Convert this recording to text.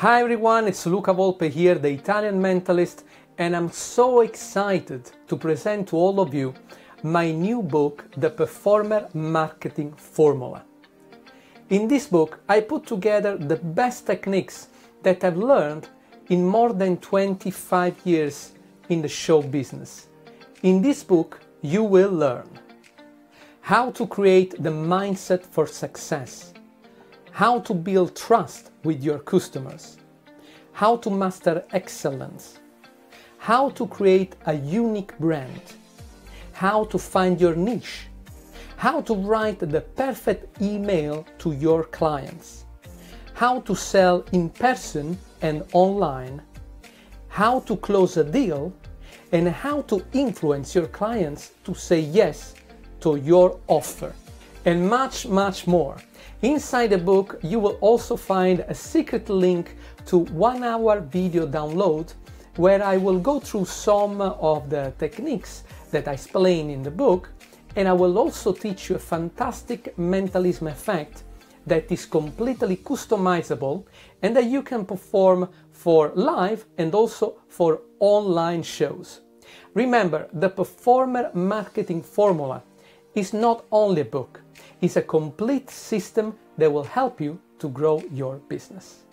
Hi everyone, it's Luca Volpe here, the Italian mentalist, and I'm so excited to present to all of you my new book, The Performer Marketing Formula. In this book, I put together the best techniques that I've learned in more than 25 years in the show business. In this book, you will learn how to create the mindset for success, how to build trust with your customers, how to master excellence, how to create a unique brand, how to find your niche, how to write the perfect email to your clients, how to sell in person and online, how to close a deal, and how to influence your clients to say yes to your offer, and much, much more. Inside the book, you will also find a secret link to one hour video download where I will go through some of the techniques that I explain in the book, and I will also teach you a fantastic mentalism effect that is completely customizable and that you can perform for live and also for online shows. Remember, the Performer Marketing Formula is not only a book, it's a complete system that will help you to grow your business.